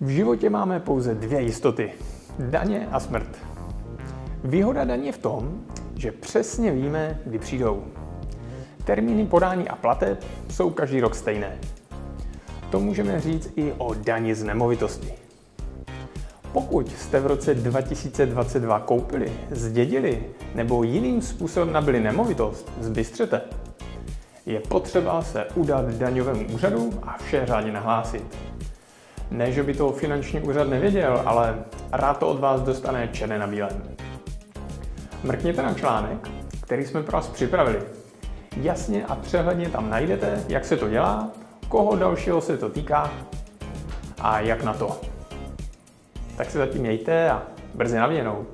V životě máme pouze dvě jistoty. Daně a smrt. Výhoda daní je v tom, že přesně víme, kdy přijdou. Termíny podání a plateb jsou každý rok stejné. To můžeme říct i o daní z nemovitosti. Pokud jste v roce 2022 koupili, zdědili nebo jiným způsobem nabili nemovitost, zbystřete. Je potřeba se udat daňovému úřadu a vše řádně nahlásit. Ne, že by to finanční úřad nevěděl, ale rád to od vás dostane černé na bílém. Mrkněte na článek, který jsme pro vás připravili. Jasně a přehledně tam najdete, jak se to dělá, koho dalšího se to týká a jak na to. Tak se zatím mějte a brzy na viděnou.